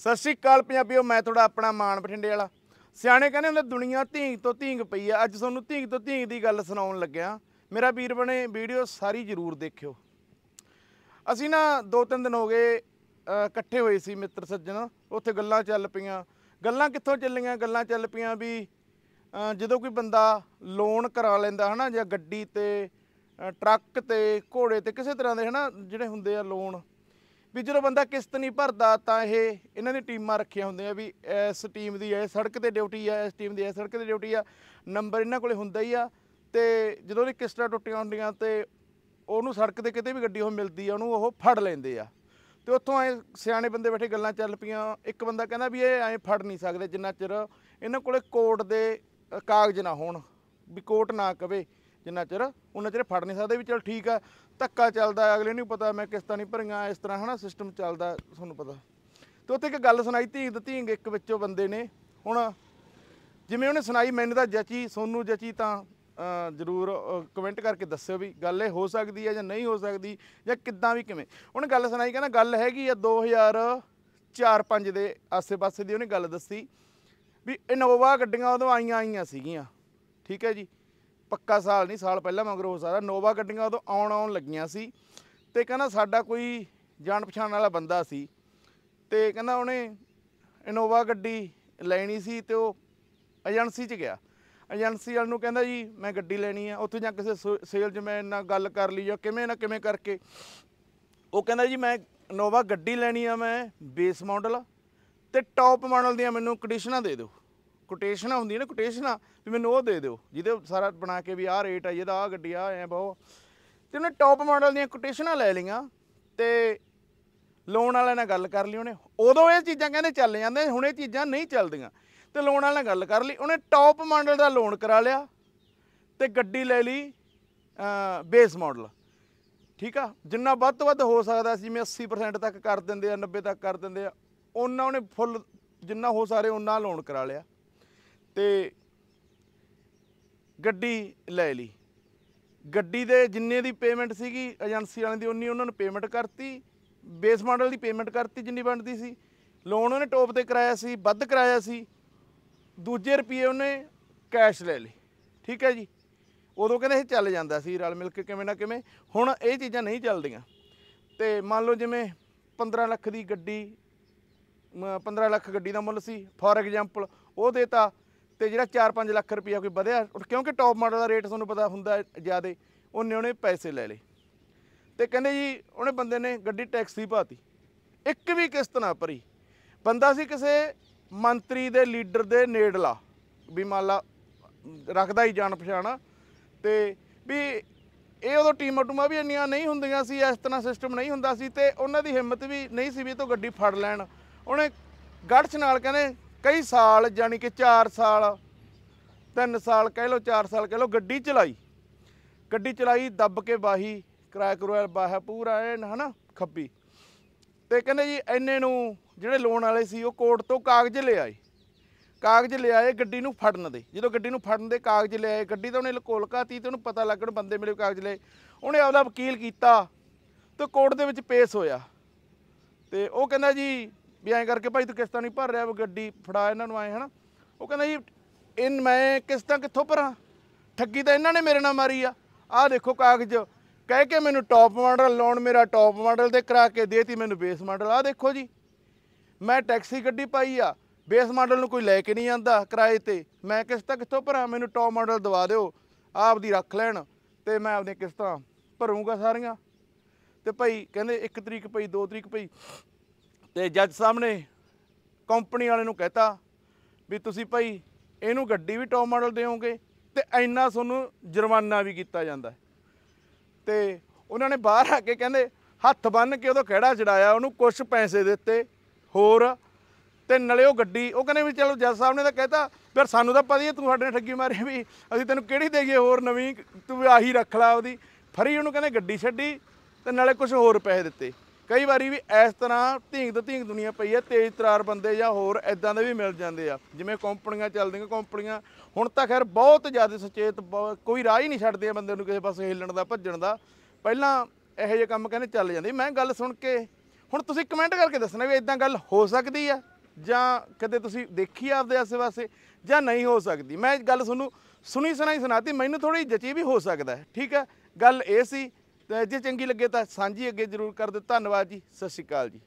ਸਤਿ ਸ਼੍ਰੀ ਅਕਾਲ ਪੰਜਾਬੀਓ, ਮੈਂ ਤੁਹਾਡਾ ਆਪਣਾ ਮਾਨ ਬਠਿੰਡੇ ਵਾਲਾ। ਸਿਆਣੇ ਕਹਿੰਦੇ ਹੁੰਦੇ, ਦੁਨੀਆ ਧੀਂਗ ਤੋਂ ਧੀਂਗ ਪਈ ਆ। ਅੱਜ ਤੁਹਾਨੂੰ ਧੀਂਗ ਤੋਂ ਧੀਂਗ ਦੀ ਗੱਲ ਸੁਣਾਉਣ ਲੱਗਿਆ। ਮੇਰਾ ਵੀਰ ਬਣੇ, ਵੀਡੀਓ ਸਾਰੀ ਜ਼ਰੂਰ ਦੇਖਿਓ। ਅਸੀਂ ਨਾ ਦੋ ਤਿੰਨ ਦਿਨ ਹੋ ਗਏ ਇਕੱਠੇ ਹੋਏ ਸੀ ਮਿੱਤਰ ਸੱਜਣ। ਉੱਥੇ ਗੱਲਾਂ ਚੱਲ ਪਈਆਂ। ਗੱਲਾਂ ਕਿੱਥੋਂ ਚੱਲੀਆਂ? ਗੱਲਾਂ ਚੱਲ ਪਈਆਂ ਵੀ ਜਦੋਂ ਕੋਈ ਬੰਦਾ ਲੋਨ ਕਰਾ ਲੈਂਦਾ, ਹਨਾ, ਜਾਂ ਗੱਡੀ ਤੇ ਟਰੱਕ ਤੇ, ਘੋੜੇ ਤੇ, ਕਿਸੇ ਤਰ੍ਹਾਂ ਦੇ, ਹਨਾ, ਜਿਹੜੇ ਹੁੰਦੇ ਆ ਲੋਨ ਵੀ ਜਦੋਂ ਬੰਦਾ ਕਿਸ਼ਤ ਨਹੀਂ ਭਰਦਾ ਤਾਂ ਇਹ ਇਹਨਾਂ ਦੀ ਟੀਮਾਂ ਰੱਖੀਆਂ ਹੁੰਦੀਆਂ ਵੀ ਇਸ ਟੀਮ ਦੀ ਹੈ ਸੜਕ ਤੇ ਡਿਊਟੀ ਆ, ਇਸ ਟੀਮ ਦੀ ਹੈ ਸੜਕ ਤੇ ਡਿਊਟੀ ਆ ਨੰਬਰ ਇਹਨਾਂ ਕੋਲੇ ਹੁੰਦਾ ਹੀ ਆ ਤੇ ਜਦੋਂ ਉਹਦੀ ਕਿਸ਼ਤਾਂ ਟੁੱਟੀਆਂ ਹੁੰਦੀਆਂ ਤੇ ਉਹਨੂੰ ਸੜਕ ਤੇ ਕਿਤੇ ਵੀ ਗੱਡੀ ਉਹ ਮਿਲਦੀ ਆ, ਉਹਨੂੰ ਉਹ ਫੜ ਲੈਂਦੇ ਆ। ਤੇ ਉੱਥੋਂ ਐ ਸਿਆਣੇ ਬੰਦੇ ਬੈਠੇ ਗੱਲਾਂ ਚੱਲ ਪਈਆਂ, ਇੱਕ ਬੰਦਾ ਕਹਿੰਦਾ ਵੀ ਇਹ ਐਂ ਫੜ ਨਹੀਂ ਸਕਦੇ ਜਿੰਨਾ ਚਿਰ ਇਹਨਾਂ ਕੋਲੇ ਕੋਰਟ ਦੇ ਕਾਗਜ਼ ਨਾ ਹੋਣ, ਵੀ ਕੋਰਟ ਨਾ ਕਵੇ। ਜਿੰਨਾ ਚਿਰ ਉਹਨਾਂ ਚਿਰ ਫੜ ਨਹੀਂ ਸਕਦੇ ਵੀ ਚਲ ਠੀਕ ਆ, ਧੱਕਾ ਚੱਲਦਾ ਅਗਲੇ ਨੂੰ ਪਤਾ ਮੈਂ ਕਿਸ਼ਤਾਂ ਨਹੀਂ ਭਰੀਆਂ, ਇਸ ਤਰ੍ਹਾਂ ਹਨਾ ਸਿਸਟਮ ਚੱਲਦਾ ਤੁਹਾਨੂੰ ਪਤਾ। ਤੇ ਉੱਥੇ ਇੱਕ ਗੱਲ ਸੁਣਾਈ ਧੀਂਗ ਧੀਂਗ ਇੱਕ ਵਿੱਚੋਂ ਬੰਦੇ ਨੇ, ਹੁਣ ਜਿਵੇਂ ਉਹਨੇ ਸੁਣਾਈ ਮੈਨੂੰ ਤਾਂ ਜਚੀ, ਸੋਨੂੰ ਜਚੀ ਤਾਂ ਜ਼ਰੂਰ ਕਮੈਂਟ ਕਰਕੇ ਦੱਸਿਓ ਵੀ ਗੱਲ ਇਹ ਹੋ ਸਕਦੀ ਹੈ ਜਾਂ ਨਹੀਂ ਹੋ ਸਕਦੀ ਜਾਂ ਕਿੱਦਾਂ ਵੀ ਕਿਵੇਂ। ਉਹਨੇ ਗੱਲ ਸੁਣਾਈ, ਕਹਿੰਦਾ ਗੱਲ ਹੈਗੀ ਆ 2004-5 ਦੇ ਆਸੇ-ਪਾਸੇ ਦੀ ਉਹਨੇ ਗੱਲ ਦੱਸੀ ਵੀ ਇਨੋਵਾ ਗੱਡੀਆਂ ਉਦੋਂ ਆਈਆਂ ਆਈਆਂ ਸੀਗੀਆਂ, ਠੀਕ ਹੈ ਜੀ? ਪੱਕਾ ਸਾਲ ਨਹੀਂ, ਸਾਲ ਪਹਿਲਾਂ ਮਗਰੋਂ ਹੋ ਸਕਦਾ। ਨੋਵਾ ਗੱਡੀਆਂ ਉਦੋਂ ਆਉਣ ਆਉਣ ਲੱਗੀਆਂ ਸੀ ਤੇ ਕਹਿੰਦਾ ਸਾਡਾ ਕੋਈ ਜਾਣ ਪਛਾਣ ਵਾਲਾ ਬੰਦਾ ਸੀ ਤੇ ਕਹਿੰਦਾ ਉਹਨੇ ਇਨੋਵਾ ਗੱਡੀ ਲੈਣੀ ਸੀ ਤੇ ਉਹ ਏਜੰਸੀ 'ਚ ਗਿਆ। ਏਜੰਸੀ ਵਾਲ ਨੂੰ ਕਹਿੰਦਾ ਜੀ, ਮੈਂ ਗੱਡੀ ਲੈਣੀ ਆ, ਉੱਥੇ ਜਾਂ ਕਿਸੇ ਸੇਲਜ਼ਮੈਨ ਨਾਲ ਗੱਲ ਕਰ ਲਈ ਜਾਂ ਕਿਵੇਂ ਨਾ ਕਿਵੇਂ ਕਰਕੇ। ਉਹ ਕਹਿੰਦਾ ਜੀ, ਮੈਂ ਇਨੋਵਾ ਗੱਡੀ ਲੈਣੀ ਆ, ਮੈਂ ਬੇਸ ਮਾਡਲ ਤੇ ਟੌਪ ਮਾਡਲ ਦੀਆਂ ਮੈਨੂੰ ਕੰਡੀਸ਼ਨਾਂ ਦੇ ਦਿਓ। ਕੋਟੇਸ਼ਨਾਂ ਹੁੰਦੀਆਂ ਨੇ ਕੋਟੇਸ਼ਨਾਂ ਵੀ ਮੈਨੂੰ ਉਹ ਦੇ ਦਿਓ, ਜਿਹਦੇ ਸਾਰਾ ਬਣਾ ਕੇ ਵੀ ਆਹ ਰੇਟ ਆ, ਜਿਹਦਾ ਆਹ ਗੱਡੀ ਆ, ਐ ਬਹੁ ਤੇ ਉਹਨੇ ਟੌਪ ਮਾਡਲ ਦੀਆਂ ਕੋਟੇਸ਼ਨਾਂ ਲੈ ਲਈਆਂ ਤੇ ਲੋਨ ਵਾਲਿਆਂ ਨਾਲ ਗੱਲ ਕਰ ਲਈ ਉਹਨੇ। ਉਦੋਂ ਇਹ ਚੀਜ਼ਾਂ ਕਹਿੰਦੇ ਚੱਲ ਜਾਂਦੇ, ਹੁਣ ਇਹ ਚੀਜ਼ਾਂ ਨਹੀਂ ਚੱਲਦੀਆਂ। ਤੇ ਲੋਨ ਵਾਲਿਆਂ ਨਾਲ ਗੱਲ ਕਰ ਲਈ, ਉਹਨੇ ਟੌਪ ਮਾਡਲ ਦਾ ਲੋਨ ਕਰਾ ਲਿਆ ਤੇ ਗੱਡੀ ਲੈ ਲਈ ਬੇਸ ਮਾਡਲ ਠੀਕ ਆ? ਜਿੰਨਾ ਵੱਧ ਤੋਂ ਵੱਧ ਹੋ ਸਕਦਾ ਸੀ, ਜਿਵੇਂ 80% ਤੱਕ ਕਰ ਦਿੰਦੇ ਆ 90 ਤੱਕ ਕਰ ਦਿੰਦੇ ਆ, ਉਹਨਾਂ ਉਹਨੇ ਫੁੱਲ ਜਿੰਨਾ ਹੋ ਸਾਰੇ ਉਹਨਾਂ ਲੋਨ ਕਰਾ ਲਿਆ। ਤੇ ਗੱਡੀ ਲੈ ਲਈ। ਗੱਡੀ ਦੇ ਜਿੰਨੇ ਦੀ ਪੇਮੈਂਟ ਸੀਗੀ ਏਜੰਸੀ ਵਾਲਿਆਂ ਦੀ ਉਨੀ ਉਹਨਾਂ ਨੂੰ ਪੇਮੈਂਟ ਕਰਤੀ। ਬੇਸ ਮਾਡਲ ਦੀ ਪੇਮੈਂਟ ਕਰਤੀ ਜਿੰਨੀ ਬਣਦੀ ਸੀ। ਲੋਨ ਉਹਨੇ ਟੋਪ ਤੇ ਕਰਾਇਆ ਸੀ, ਵੱਧ ਕਰਾਇਆ ਸੀ। ਦੂਜੇ ਰੁਪਏ ਉਹਨੇ ਕੈਸ਼ ਲੈ ਲਈ। ਠੀਕ ਹੈ ਜੀ? ਉਦੋਂ ਕਹਿੰਦੇ ਇਹ ਚੱਲ ਜਾਂਦਾ ਸੀ ਰਲ ਮਿਲ ਕੇ ਕਿਵੇਂ ਨਾ ਕਿਵੇਂ। ਹੁਣ ਇਹ ਚੀਜ਼ਾਂ ਨਹੀਂ ਚੱਲਦੀਆਂ। ਤੇ ਮੰਨ ਲਓ ਜਿਵੇਂ 15 ਲੱਖ ਦੀ ਗੱਡੀ, ਮ- 15 ਲੱਖ ਗੱਡੀ ਦਾ ਮੁੱਲ ਸੀ। ਫੋਰ ਐਗਜ਼ਾਮਪਲ ਉਹ ਦੇਤਾ ਤੇ ਜਿਹੜਾ 4-5 ਲੱਖ ਰੁਪਇਆ ਕੋਈ ਵਧਿਆ ਕਿਉਂਕਿ ਟੌਪ ਮਾਡਲ ਦਾ ਰੇਟ ਤੁਹਾਨੂੰ ਪਤਾ ਹੁੰਦਾ ਜਿਆਦੇ, ਉਹਨੇ ਉਹਨੇ ਪੈਸੇ ਲੈ ਲਏ। ਤੇ ਕਹਿੰਦੇ ਜੀ, ਉਹਨੇ ਬੰਦੇ ਨੇ ਗੱਡੀ ਟੈਕਸੀ ਪਾਤੀ। ਇੱਕ ਵੀ ਕਿਸ਼ਤ ਨਾ ਭਰੀ। ਬੰਦਾ ਸੀ ਕਿਸੇ ਮੰਤਰੀ ਦੇ ਲੀਡਰ ਦੇ ਨੇੜਲਾ, ਵੀ ਮੰਨ ਲਾ, ਰੱਖਦਾ ਹੀ ਜਾਣ ਪਛਾਣ। ਤੇ ਵੀ ਇਹ ਉਦੋਂ ਟੀਮਾਂ ਟੂਮਾਂ ਵੀ ਇੰਨੀਆਂ ਨਹੀਂ ਹੁੰਦੀਆਂ ਸੀ, ਇਸ ਤਰ੍ਹਾਂ ਸਿਸਟਮ ਨਹੀਂ ਹੁੰਦਾ ਸੀ ਤੇ ਉਹਨਾਂ ਦੀ ਹਿੰਮਤ ਵੀ ਨਹੀਂ ਸੀ ਵੀ ਇਹ ਤੋਂ ਗੱਡੀ ਫੜ ਲੈਣ। ਉਹਨੇ ਗੜਛ ਨਾਲ ਕਹਿੰਦੇ ਕਈ ਸਾਲ ਜਾਨੀ ਕਿ 4 ਸਾਲ 3 ਸਾਲ ਕਹਿ ਲਓ 4 ਸਾਲ ਕਹਿ ਲਓ, ਗੱਡੀ ਚਲਾਈ। ਗੱਡੀ ਚਲਾਈ, ਦੱਬ ਕੇ ਬਾਹੀ ਕਿਰਾਇਆ ਕਰਵਾਇਆ ਬਾਹਾ ਪੂਰਾ ਐਨ, ਹਨਾ, ਖੱਬੀ। ਤੇ ਕਹਿੰਦੇ ਜੀ ਐਨੇ ਨੂੰ ਜਿਹੜੇ ਲੋਨ ਵਾਲੇ ਸੀ, ਉਹ ਕੋਰਟ ਤੋਂ ਕਾਗਜ਼ ਲੈ ਆਏ। ਕਾਗਜ਼ ਲੈ ਆਏ, ਗੱਡੀ ਨੂੰ ਫੜਨ ਦੇ। ਜਦੋਂ ਗੱਡੀ ਨੂੰ ਫੜਨ ਦੇ ਕਾਗਜ਼ ਲੈ ਆਏ, ਗੱਡੀ ਤਾਂ ਉਹਨੇ ਲਕੋਲਕਾਤੀ ਤੇ ਉਹਨੂੰ ਪਤਾ ਲੱਗਣ ਬੰਦੇ ਮੇਰੇ ਕਾਗਜ਼ ਲਏ। ਉਹਨੇ ਆਪਦਾ ਵਕੀਲ ਕੀਤਾ ਤੇ ਕੋਰਟ ਦੇ ਵਿੱਚ ਪੇਸ਼ ਹੋਇਆ। ਤੇ ਉਹ ਕਹਿੰਦਾ ਜੀ ਵੀ ਐਂ ਕਰਕੇ ਭਾਈ ਤੂੰ ਕਿਸ਼ਤਾਂ ਨਹੀਂ ਭਰ ਰਿਹਾ ਵੀ ਗੱਡੀ ਫੜਾ ਇਹਨਾਂ ਨੂੰ ਆਏ, ਹਨਾ? ਉਹ ਕਹਿੰਦਾ ਜੀ, ਇਨ ਮੈਂ ਕਿਸ਼ਤਾਂ ਕਿੱਥੋਂ ਭਰਾਂ? ਠੱਗੀ ਤਾਂ ਇਹਨਾਂ ਨੇ ਮੇਰੇ ਨਾਲ ਮਾਰੀ ਆ। ਆਹ ਦੇਖੋ ਕਾਗਜ਼, ਕਹਿ ਕੇ ਮੈਨੂੰ ਟੌਪ ਮਾਡਲ ਲੋਨ ਮੇਰਾ ਟੌਪ ਮਾਡਲ ਤੇ ਕਰਾ ਕੇ ਦੇਤੀ ਮੈਨੂੰ ਬੇਸ ਮਾਡਲ ਆਹ ਦੇਖੋ ਜੀ, ਮੈਂ ਟੈਕਸੀ ਗੱਡੀ ਪਾਈ ਆ ਬੇਸ ਮਾਡਲ ਨੂੰ ਕੋਈ ਲੈ ਕੇ ਨਹੀਂ ਆਂਦਾ ਕਿਰਾਏ ਤੇ। ਮੈਂ ਕਿਸ਼ਤਾਂ ਕਿੱਥੋਂ ਭਰਾਂ? ਮੈਨੂੰ ਟੌਪ ਮਾਡਲ ਦਵਾ ਦਿਓ, ਆਪਦੀ ਰੱਖ ਲੈਣ ਤੇ ਮੈਂ ਆਪਦੀਆਂ ਕਿਸ਼ਤਾਂ ਭਰੂੰਗਾ ਸਾਰੀਆਂ। ਤੇ ਭਾਈ ਕਹਿੰਦੇ 1 ਤਰੀਕ ਪਈ 2 ਤਰੀਕ ਪਈ ਤੇ ਜੱਜ ਸਾਹਿਬ ਨੇ ਕੰਪਨੀ ਵਾਲੇ ਨੂੰ ਕਹਿਤਾ ਵੀ ਤੁਸੀਂ ਭਾਈ ਇਹਨੂੰ ਗੱਡੀ ਵੀ ਟੌਪ ਮਾਡਲ ਦਿਓਗੇ ਤੇ ਇੰਨਾ ਤੁਹਾਨੂੰ ਜੁਰਮਾਨਾ ਵੀ ਕੀਤਾ ਜਾਂਦਾ ਹੈ। ਤੇ ਉਹਨਾਂ ਨੇ ਬਾਹਰ ਆ ਕੇ ਕਹਿੰਦੇ, ਹੱਥ ਬੰਨ ਕੇ ਉਹਦਾ ਖਿਹੜਾ ਚੜਾਇਆ, ਉਹਨੂੰ ਕੁਝ ਪੈਸੇ ਦਿੱਤੇ, ਹੋਰ ਤੇ ਨਲੇ ਉਹ ਗੱਡੀ, ਉਹ ਕਹਿੰਦੇ ਵੀ ਚਲੋ ਜੱਜ ਸਾਹਿਬ ਨੇ ਤਾਂ ਕਹਿਤਾ, ਫਿਰ ਸਾਨੂੰ ਤਾਂ ਪਤਾ ਹੀ ਹੈ ਤੂੰ ਸਾਡੇ ਨਾਲ ਠੱਗੀ ਮਾਰੀ ਵੀ ਅਸੀਂ ਤੈਨੂੰ ਕਿਹੜੀ ਦੇਈਏ ਹੋਰ ਨਵੀਂ, ਤੂੰ ਆਹੀ ਰੱਖ ਲਾ ਉਹਦੀ ਫਰੀ ਉਹਨੂੰ ਕਹਿੰਦੇ ਗੱਡੀ ਛੱਡੀ ਤੇ ਨਾਲੇ ਕੁਝ ਹੋਰ ਪੈਸੇ ਦਿੱਤੇ ਕਈ ਵਾਰੀ ਵੀ ਇਸ ਤਰ੍ਹਾਂ ਢੀਂਗ ਤੇ ਢੀਂਗ ਦੁਨੀਆ ਪਈ ਹੈ, ਤੇਜ਼ ਤਰਾਰ ਬੰਦੇ ਜਾਂ ਹੋਰ ਇਦਾਂ ਦੇ ਵੀ ਮਿਲ ਜਾਂਦੇ ਆ। ਜਿਵੇਂ ਕੰਪਨੀਆਂ ਚੱਲਦੀਆਂ, ਕੰਪਨੀਆਂ ਹੁਣ ਤਾਂ ਖੈਰ ਬਹੁਤ ਜ਼ਿਆਦਾ ਸੁਚੇਤ ਕੋਈ ਰਾਹ ਹੀ ਨਹੀਂ ਛੱਡਦੇ ਆ ਬੰਦੇ ਨੂੰ ਕਿਸੇ ਪਾਸੇ ਹਿੱਲਣ ਦਾ, ਭੱਜਣ ਦਾ। ਪਹਿਲਾਂ ਇਹੋ ਜਿਹੇ ਕੰਮ ਕਹਿੰਦੇ ਚੱਲ ਜਾਂਦੇ। ਮੈਂ ਗੱਲ ਸੁਣ ਕੇ, ਹੁਣ ਤੁਸੀਂ ਕਮੈਂਟ ਕਰਕੇ ਦੱਸਣਾ ਵੀ ਇਦਾਂ ਗੱਲ ਹੋ ਸਕਦੀ ਆ? ਜਾਂ ਕਦੇ ਤੁਸੀਂ ਦੇਖੀ ਆ ਆਪਦੇ ਆਸੇ-ਪਾਸੇ? ਜਾਂ ਨਹੀਂ ਹੋ ਸਕਦੀ? ਮੈਂ ਗੱਲ ਤੁਹਾਨੂੰ ਸੁਣੀ ਸੁਣਾਈ ਸੁਣਾਤੀ, ਮੈਨੂੰ ਥੋੜੀ ਜਚੀ ਵੀ ਹੋ ਸਕਦਾ ਠੀਕ ਹੈ? ਗੱਲ ਇਹ ਸੀ ਤੇ ਜੇ ਚੰਗੀ ਲੱਗੇ ਤਾਂ ਸਾਂਝੀ ਅੱਗੇ ਜ਼ਰੂਰ ਕਰ ਦਿਓ। ਧੰਨਵਾਦ ਜੀ। ਸਤਿ ਸ਼੍ਰੀ ਅਕਾਲ ਜੀ।